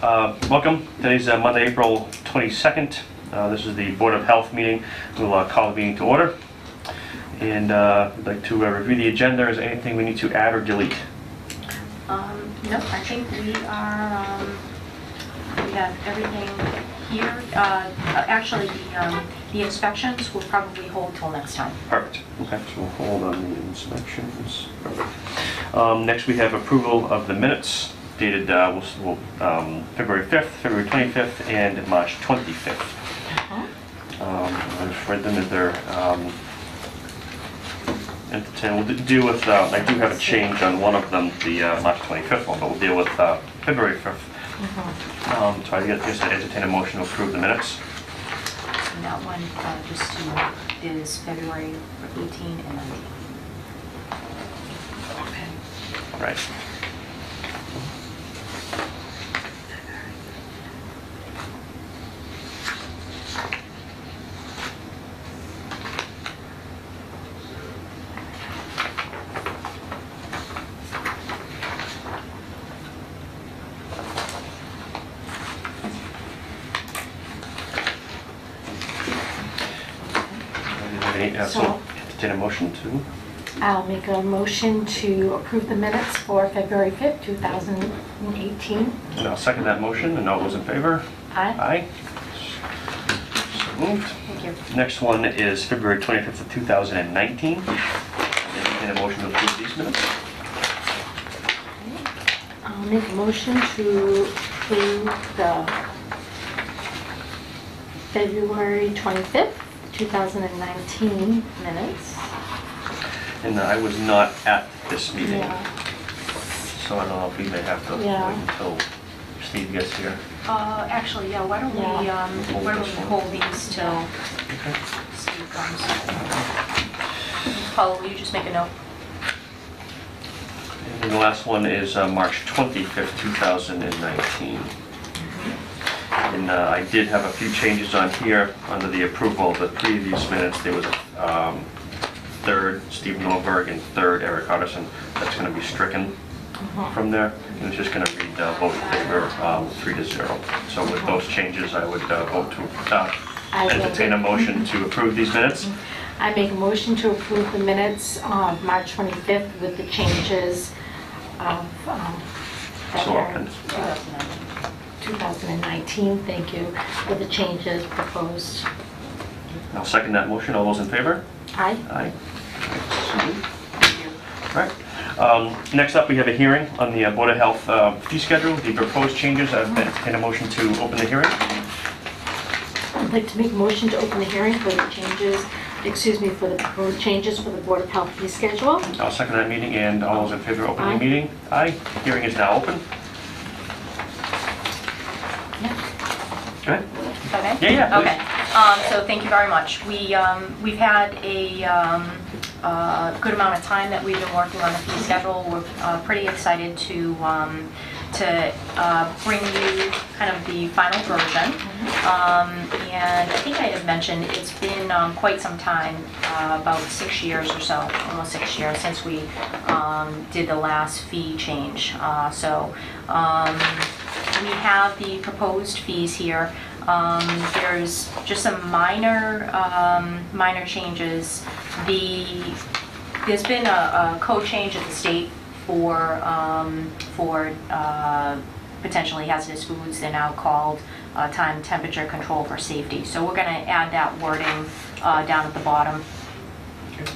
Uh, Welcome. Today's uh, Monday, April 22nd. Uh, This is the Board of Health meeting. We'll uh, call the meeting to order. And uh, we'd like to uh, review the agenda. Is there anything we need to add or delete? Um, no, I think we are, um, we have everything here. Uh, actually, the, um, the inspections will probably hold till next time. Perfect. Okay, so we'll hold on the inspections. Um, Next, we have approval of the minutes dated uh, we'll- we'll, um, February 5th, February 25th, and March 25th. Um, I've read them as they're um, entertained. We'll deal with, uh, I do have a change on one of them, the uh, March 25th one, but we'll deal with uh, February 5th. Um, So I guess just to entertain a motion to approve the minutes. And that one, uh, just to, is February 18 and 19. Okay. Right. Any, uh, So So- entertain a motion to, I'll make a motion to approve the minutes for February 5th, 2018. and I'll second that motion, and all those in favor? Aye. Aye. So moved. Thank you. Next one is February 25th of 2019. Entertain a motion to approve these minutes. I'll make a motion to approve the February 25th, 2019 minutes. And I was not at this meeting, Yeah. so I don't know if we may have to wait Yeah. until Steve gets here. Uh, actually, yeah, why don't we, Yeah. um, why don't we hold these till Okay. Steve comes? Paula, will you just make a note? And the last one is uh, March 25th, 2019. And uh, I did have a few changes on here under the approval of the previous minutes. There was um, third Steve Norberg and third Eric Hardison. That's going to be stricken from there. And it's just going to read uh, vote in favor, um, three to zero. So with those changes, I would uh, vote to uh, I entertain a motion to approve these minutes. I make a motion to approve the minutes of March 25th with the changes of um, So February open. 2019, thank you, with the changes proposed. I'll second that motion. All those in favor? Aye. Aye. So. Right. Um, Next up, we have a hearing on the uh, Board of Health uh, fee schedule, the proposed changes. I've entertained a motion to open the hearing. I'd like to make a motion to open the hearing for the changes, excuse me, for the proposed changes for the Board of Health fee schedule. I'll second that meeting, and all those in favor of opening the Aye. meeting? Aye. Hearing is now open. Go ahead. Okay? Yeah, yeah, please. Okay, um, so thank you very much. We, um, we've had a, um, uh, good amount of time that we've been working on the fee schedule. We're, uh, pretty excited to, um, to, uh, bring you kind of the final version. Um, and I think I had mentioned, it's been, um, quite some time, uh, about six years or so, almost six years, since we, um, did the last fee change. Uh, so, um, we have the proposed fees here. Um, There's just some minor, um, minor changes. The, there's been a a code change at the state for, um, for uh, potentially hazardous foods. They're now called uh, time temperature control for safety. So we're going to add that wording uh, down at the bottom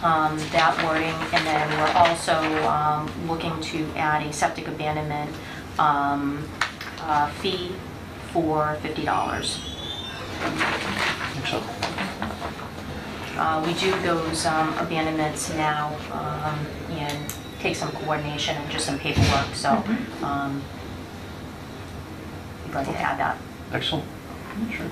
um, that wording, and then we're also um, looking to add a septic abandonment um, uh, fee for $50. Excellent. Uh, We do those um, abandonments now, um, and take some coordination and just some paperwork, so um, we'd like to add that. Excellent. Sure.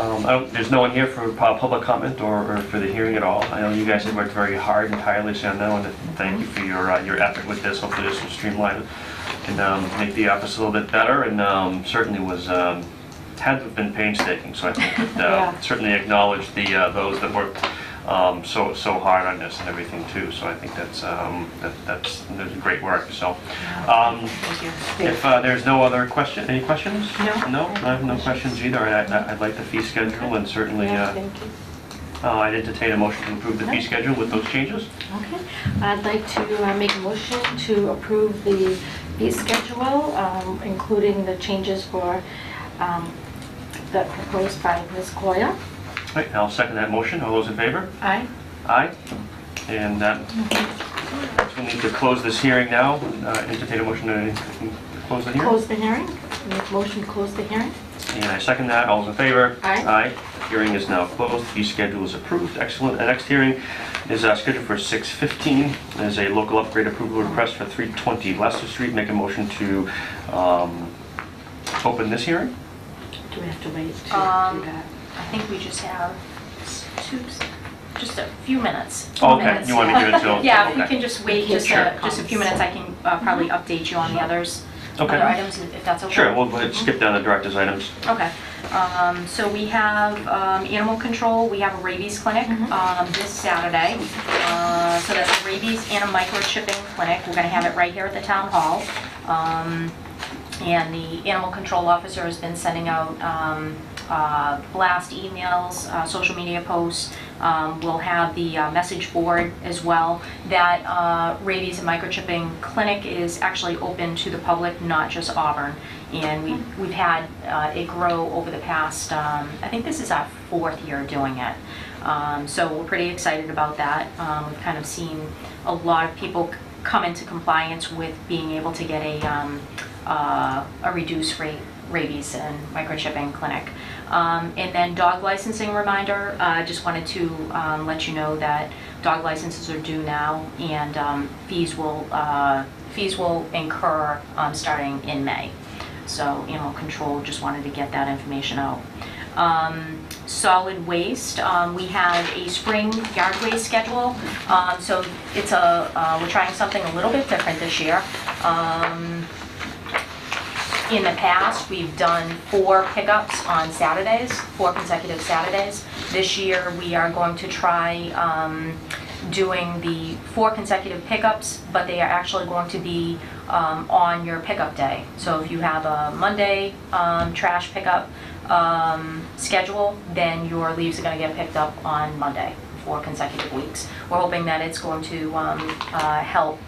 Um, I don't- There's no one here for pu- public comment or or for the hearing at all. I know you guys have worked very hard and tirelessly on that one, and thank you for your uh, your effort with this. Hopefully this will streamline and um, make the office a little bit better, and um, certainly was, um, had to have been painstaking, so I think that uh, Yeah. certainly acknowledge the, uh, those that worked um, so, so hard on this and everything too. So I think that's, um, that, that's, that's great work, so. Um, Thank you. if uh, there's no other question, any questions? No. No, I have no questions either. I, I- I'd like the fee schedule and certainly, uh, thank you. Uh, I'd entertain a motion to approve the fee schedule with those changes. Okay, I'd like to uh, make a motion to approve the fee schedule, um, including the changes for, um, that proposed by Ms. Coyle. Right, I'll second that motion. All those in favor? Aye. Aye. And that, we'll need to close this hearing now. Uh, Entertain a motion to close the hearing. Close the hearing. Make motion to close the hearing. And I second that. All those in favor? Aye. Aye. Hearing is now closed. Fee schedule is approved. Excellent. The next hearing is uh, scheduled for 6:15. There's a local upgrade approval request for 320 Leicester Street. Make a motion to um, open this hearing. Do we have to wait to do Um, that? I think we just have s- two, just a few minutes. Two Oh, Okay, minutes, you want me to give it till- Yeah, if you okay. can just wait just Sure. a, just a few minutes, I can uh, probably update you on the others, other Okay. items, if that's okay. Sure, we'll go ahead and skip down the director's items. Okay, um, so we have, um, animal control, we have a rabies clinic, Mhm. um, this Saturday. Uh, so that's a rabies and a microchipping clinic, we're gonna have it right here at the town hall. Um, and the animal control officer has been sending out, um, uh, blast emails, uh, social media posts. Um, we'll have the uh, message board as well. That uh, rabies and microchipping clinic is actually open to the public, not just Auburn. And we, we've had uh, it grow over the past, um, I think this is our fourth year doing it. Um, so we're pretty excited about that. Um, we've kind of seen a lot of people come into compliance with being able to get a, um, uh, a reduced rate rabies and microchipping clinic. Um, and then dog licensing reminder, I uh, just wanted to um, let you know that dog licenses are due now and um, fees will, uh, fees will incur um, starting in May. So animal control, just wanted to get that information out. Um, Solid waste, um, we have a spring yard waste schedule. Um, So it's a, uh, we're trying something a little bit different this year. In the past, we've done four pickups on Saturdays, four consecutive Saturdays. This year, we are going to try um, doing the four consecutive pickups, but they are actually going to be um, on your pickup day. So if you have a Monday um, trash pickup um, schedule, then your leaves are going to get picked up on Monday, for consecutive weeks. We're hoping that it's going to um, uh, help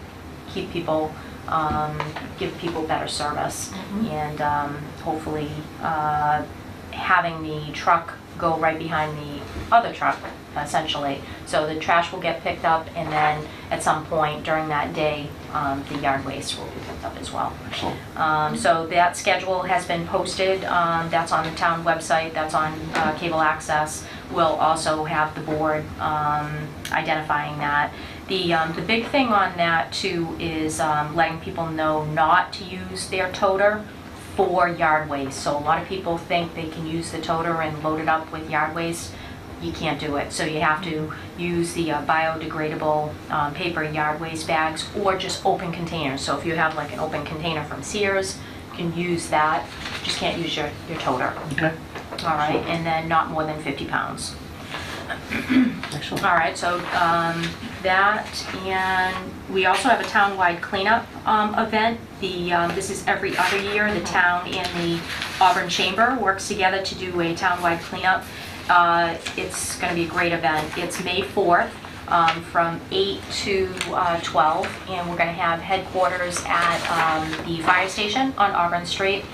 keep people, um, give people better service. Mhm. And um, hopefully, uh, having the truck go right behind the other truck, essentially. So the trash will get picked up, and then at some point during that day, um, the yard waste will be picked up as well. Excellent. Um, So that schedule has been posted, um, that's on the town website, that's on uh, cable access. We'll also have the board um, identifying that. The, um, the big thing on that too is um, letting people know not to use their toter for yard waste. So a lot of people think they can use the toter and load it up with yard waste. You can't do it. So you have to use the uh, biodegradable um, paper yard waste bags or just open containers. So if you have like an open container from Sears, you can use that. Just can't use your, your toter. Okay. All right, and then not more than 50 pounds. Excellent. All right, so um, that, and we also have a town-wide cleanup um, event. The, um, this is every other year, the town and the Auburn Chamber works together to do a town-wide cleanup. Uh, It's going to be a great event. It's May 4th um, from 8 to uh, 12, and we're going to have headquarters at um, the fire station on Auburn Street.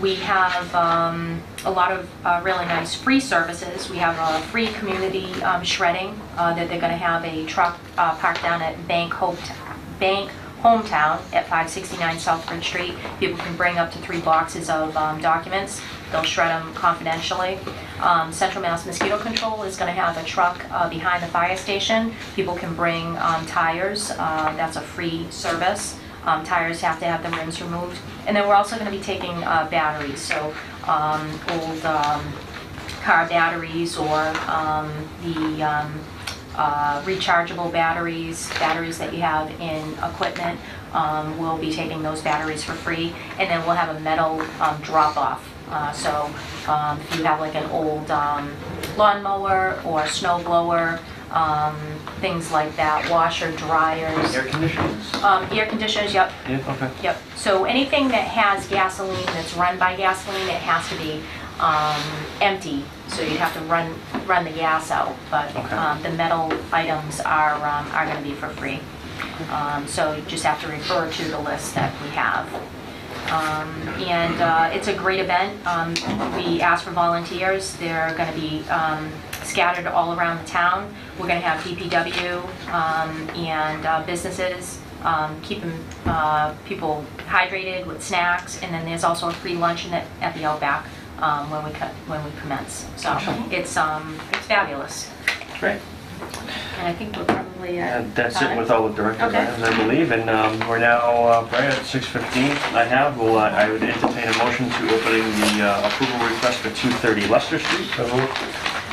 We have um, a lot of uh, really nice free services. We have a free community um, shredding uh, that they're going to have a truck uh, parked down at Bank Hope, Bank Hometown at 569 Southbridge Street. People can bring up to three boxes of um, documents. They'll shred them confidentially. Um, Central Mass Mosquito Control is going to have a truck uh, behind the fire station. People can bring um, tires. Uh, That's a free service. Um, Tires have to have the rims removed. And then we're also going to be taking uh, batteries, so um, old um, car batteries or um, the um, uh, rechargeable batteries, batteries that you have in equipment. Um, We'll be taking those batteries for free. And then we'll have a metal drop-off. Uh, So if you have like an old lawnmower or snow blower, um, things like that, washer, dryers, Air conditioners? um, air conditioners, yep, Yeah, okay. Yep, so anything that has gasoline, that's run by gasoline, it has to be um, empty, so you'd have to run, run the gas out. But Okay. um, the metal items are, um, are gonna be for free. Um, So you just have to refer to the list that we have. Um, And uh, it's a great event. Um, We ask for volunteers. They're going to be um, scattered all around the town. We're going to have DPW um, and uh, businesses, um, keeping uh, people hydrated with snacks. And then there's also a free luncheon at at the Outback um, when we co- when we commence. So Awesome. it's um, it's fabulous. Great. And I think we're probably at And that's it with all the director's Okay. items, I believe, and um, we're now uh, right at 6:15. I have, well, uh, I would entertain a motion to opening the uh, approval request for 230 Leicester Street. So moved.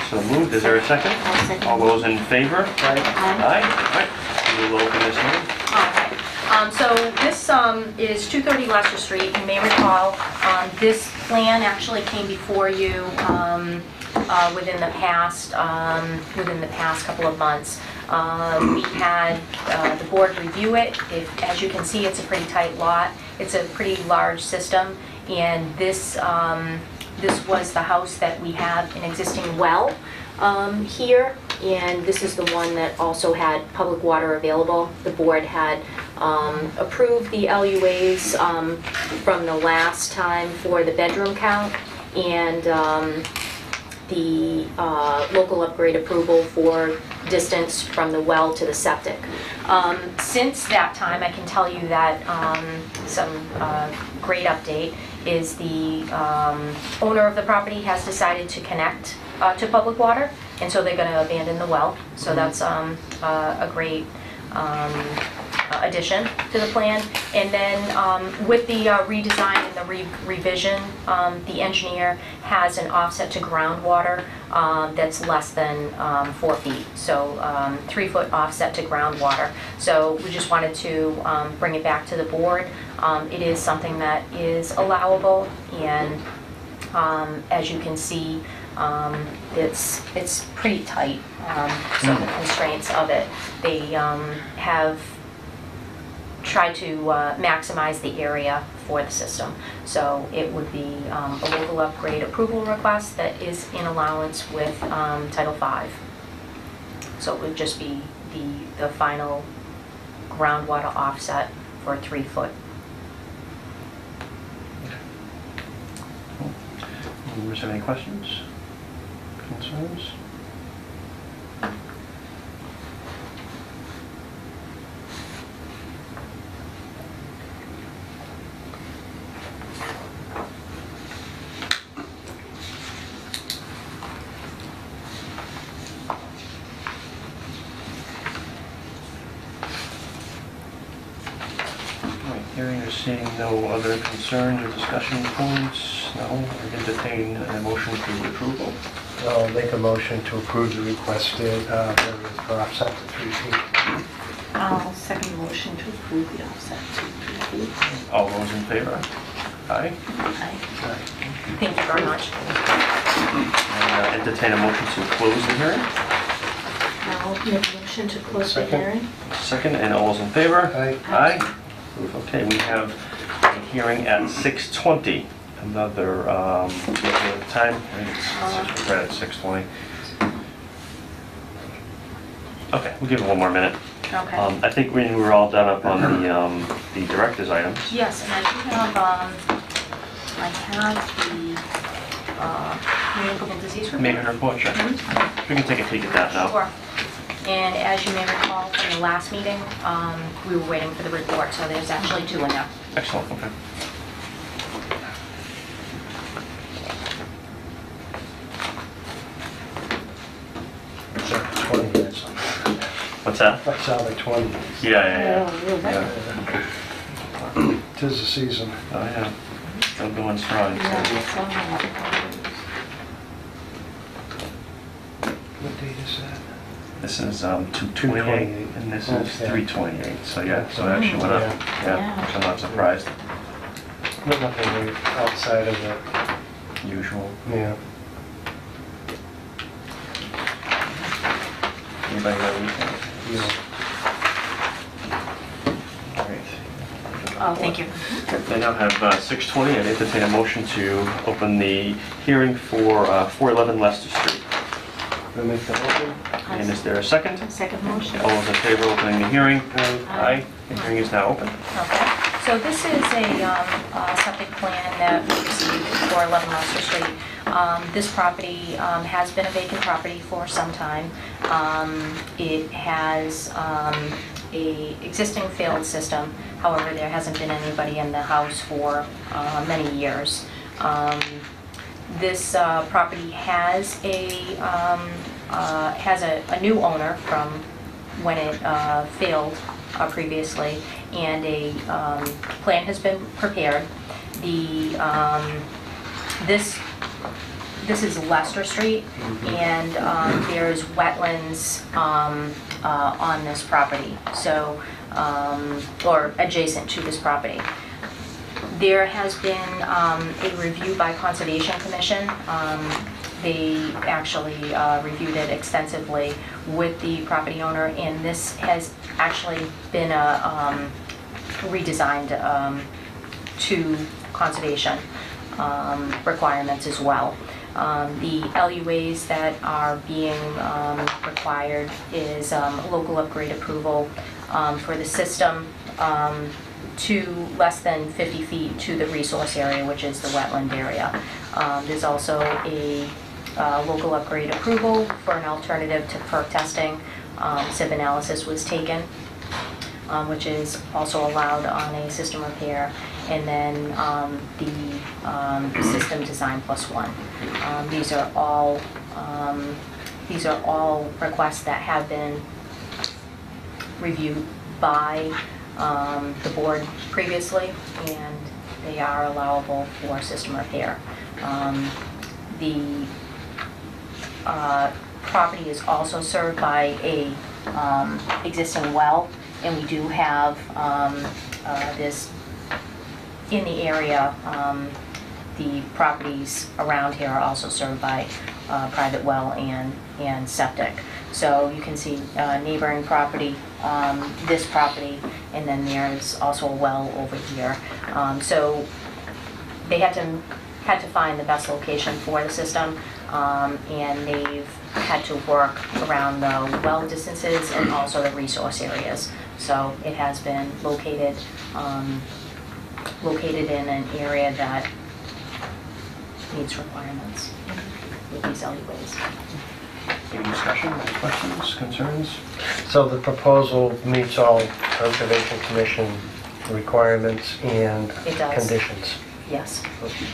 So moved, is there a second? I'll second. All those in favor? Aye. Aye, all right, we will open this hearing. Okay, um, so this, um, is two thirty Leicester Street, you may recall, um, this plan actually came before you, um, uh, within the past, um, within the past couple of months. Um, we had, uh, the board review it, if, as you can see, it's a pretty tight lot, it's a pretty large system, and this, um, this was the house that we have an existing well, um, here, and this is the one that also had public water available. The board had um, approved the LUAs um, from the last time for the bedroom count, and um, the uh, local upgrade approval for distance from the well to the septic. Um, Since that time, I can tell you that um, some uh, great update is the um, owner of the property has decided to connect uh, to public water, and so they're going to abandon the well. So that's um, uh, a great um, addition to the plan. And then um, with the uh, redesign and the re- revision, um, the engineer has an offset to groundwater um, that's less than um, four feet. So um, three-foot offset to groundwater. So we just wanted to um, bring it back to the board. Um, It is something that is allowable, and um, as you can see, um, it's, it's pretty tight, um, so the constraints of it. They um, have tried to uh, maximize the area for the system. So it would be um, a local upgrade approval request that is in allowance with um, Title V. So it would just be the, the final groundwater offset for a three-foot Members have any questions? Concerns? Hearing or seeing no other concerns or discussion points, no, I entertain a motion for approval. I'll make a motion to approve the requested uh, variance for offset to three feet. I'll second motion to approve the offset to three feet. All those in favor? Aye. Aye. Thank you very much. And uh, entertain a motion to close the hearing. I'll make a motion to close the Second. hearing. Second, and all those in favor? Aye. Aye. Okay, we have a hearing at 6:20. Another, um, time, I think it's six- right at 6:20. Okay, we'll give it one more minute. Okay. Um, I think we were all done up on the, um, the director's items. Yes, and I do have, um, I have the, uh, communicable disease report. Maybe report, sure. Mhm. We can take a peek at that now. Sure. And as you may recall from the last meeting, um, we were waiting for the report, so there's actually two in there. Excellent, okay. It's like 20 minutes. What's that? That sounded like 20 minutes. Yeah, yeah, yeah. Oh. Yeah. Tis the season. Oh, yeah. Still going strong. so- Yeah, that's all right. What date is that? This is um, 228, 228. and this is Okay. 328, so yeah, so it actually went up. Yeah. Yeah, Yeah. which I'm not surprised. Nothing really outside of the, Usual. yeah. Anybody have anything? You know, All right. Oh, thank you. I now have uh, 6:20, I'd entertain a motion to open the hearing for uh, 411 Leicester Street. Will make the motion? And is there a second? Second motion. All those in favor of opening the hearing? Aye. The hearing is now open. Okay, so this is a um, uh, septic plan that we received for 11 Leicester Street. Um, This property um, has been a vacant property for some time. Um, It has um, a existing failed system, however, there hasn't been anybody in the house for uh, many years. Um, This uh, property has a, um, uh, has a a new owner from when it uh, failed uh, previously, and a um, plan has been prepared. The, um, this, this is Leicester Street, and um, there's wetlands um, uh, on this property, so, um, or adjacent to this property. There has been um, a review by Conservation Commission. Um, They actually uh, reviewed it extensively with the property owner, and this has actually been a um, redesigned um, to conservation um, requirements as well. Um, The LUAs that are being um, required is um, local upgrade approval um, for the system um, to less than 50 feet to the resource area, which is the wetland area. Um, There's also a uh, local upgrade approval for an alternative to perc testing. Um, sieve analysis was taken um, which is also allowed on a system repair, and then um, the um, system design plus one. Um, These are all, um, these are all requests that have been reviewed by um, the board previously, and they are allowable for system repair. Um, The uh, property is also served by a um, existing well, and we do have um, uh, this, in the area, um, the properties around here are also served by uh, private well and, and septic. So you can see uh, neighboring property, um, this property, and then there's also a well over here. Um, So they had to, had to find the best location for the system, um, and they've had to work around the well distances and also the resource areas. So it has been located, um, located in an area that meets requirements with these alleyways. Any discussion, any questions, concerns? So the proposal meets all Conservation Commission requirements and It does. conditions? Yes,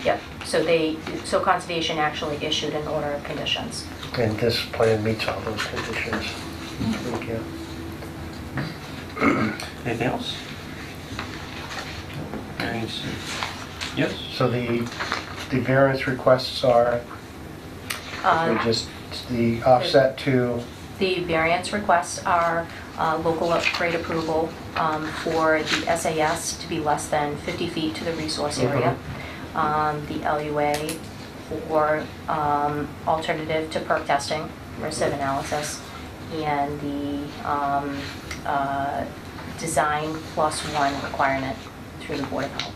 yep. So they, so Conservation actually issued an order of conditions. And this plan meets all those conditions? Thank you. Anything else? Variance? Yes? So the, the variance requests are, Uh, we just, the offset to, The variance requests are uh, local upgrade approval um, for the SAS to be less than 50 feet to the resource area. Um, The LUA for um, alternative to perc testing, or analysis. And the um, uh, design plus one requirement through the Board of Health.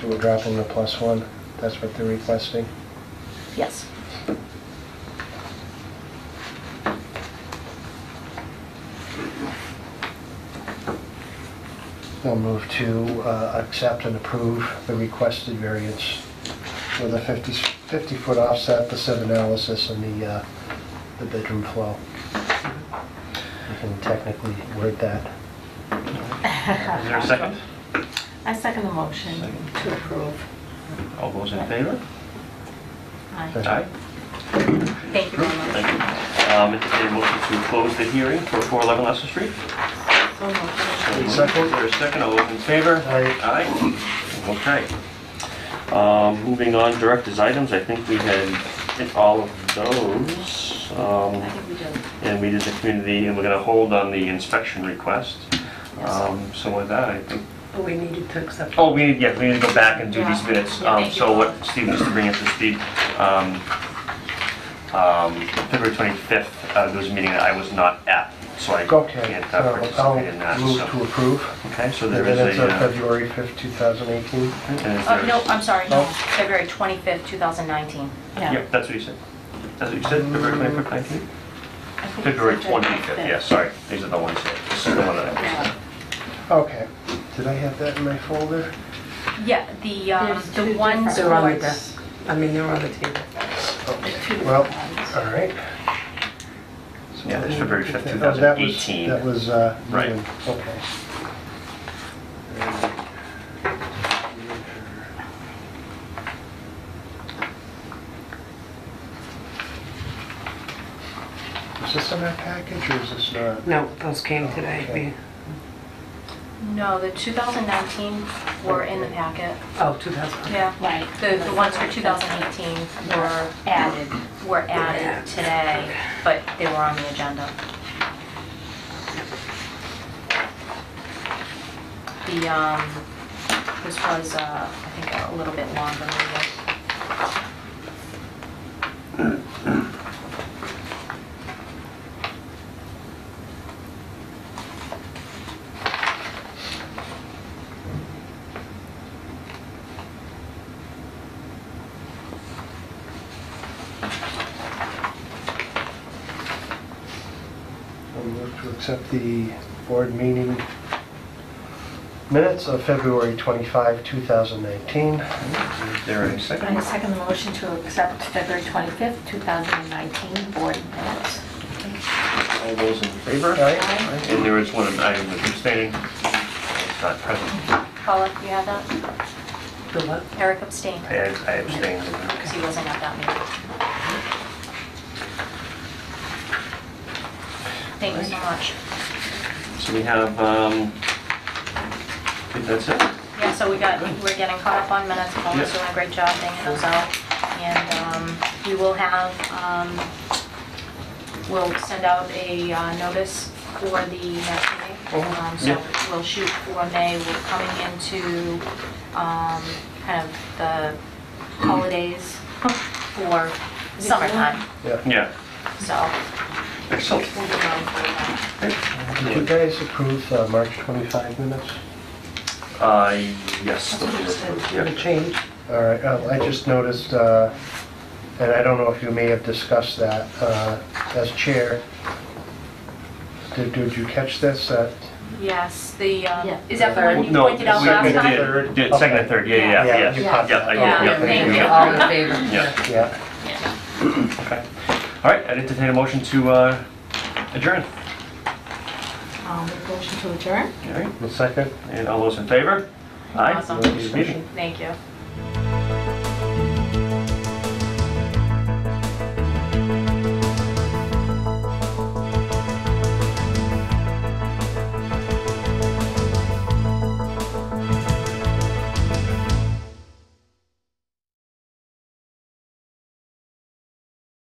so we're dropping the plus one? That's what they're requesting? Yes. I'll move to uh, accept and approve the requested variance with a 50, 50-foot offset, the sieve analysis, and the, uh, the bedroom flow. You can technically word that. Is there a second? I second the motion to approve. All those in favor? Aye. Aye. Thank you very much. Thank you. Um, entertain a motion to close the hearing for 411 Leicester Street. So moved. Second. Is there a second? All those in favor? Aye. Aye. Okay. Um, Moving on, director's items, I think we had hit all of those. Um, I think we do. And we did the community, and we're gonna hold on the inspection request. Um, So with that, I think, But we needed to accept. oh, we, need yeah, we need to go back and do these Yeah. minutes. Yeah, Um, you. So what, Steve, just to bring us to speed, um, Um, February 25th, uh, there was a meeting that I was not at, so I Okay, can't uh, uh, participate in that. I'll move so- to approve Okay, so the there is minutes of a... uh, February 5th, 2018. and is Uh, there- no, I'm sorry, no, Oh. February 25th, 2019. Yeah. Yep, that's what you said. That's what you said, February 25th, 19th? I think February it's 25th, yes, sorry. These are the ones that, this is the one that I missed. Okay. Did I have that in my folder? Yeah, the, um, There's the two ones They're on the for, desk. I mean, they're on the table. Okay. Well, all right. Yeah, there's February 5th, Oh, that was- 2018. That was, uh, Right. Newman. okay. Is this in our package or is this not? No, those came today. We- no, the 2019 were in the packet. Oh, 2000. Yeah. Right. The, the ones for 2018 were added, were added today, but they were on the agenda. The, um, this was, uh, I think a little bit longer meeting. I'll move to accept the board meeting minutes of February 25, 2019. Is there a I second? second the motion to accept February 25th, 2019 board minutes. All those in favor? Aye. And there is one, I am abstaining. It's not present. Paula, you have that? The what? Eric abstained, I I abstain. because he wasn't at that meeting. Thank you so much. So we have, um, I think that's it. Yeah, so we got, we're getting caught up on minutes, Paula's Yes. doing a great job banging those out. And um, we will have, um, we'll send out a uh, notice for the next meeting. Um, So Yeah. we'll shoot for May, we're coming into um, kind of the holidays for summertime, Yeah. Yeah, so excellent. we'll be around for that. Did you guys approve uh, March 25 minutes? Uh, yes. That's what you Yeah. the change. All right, uh, I just noticed, uh, and I don't know if you may have discussed that uh, as chair. Did did you catch this? that- Yes, the, um, Yeah. is that the one you No, pointed out we- last we time? did- Third. did Second and third, yeah, yeah, Yeah, yeah. you Yeah. caught Yeah, that. I- Okay. Yeah, thank you. All in favor? Yeah, Yeah, Yeah. okay. All right, I'd entertain a motion to uh, adjourn. I'll make a motion to adjourn. All right, the second. and all those in favor? Aye. Awesome. Meeting. Thank you.